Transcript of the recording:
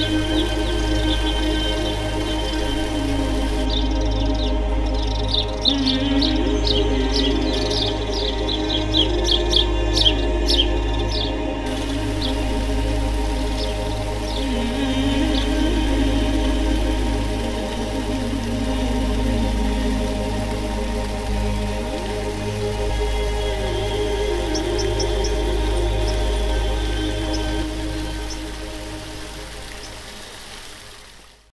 Mm-hmm.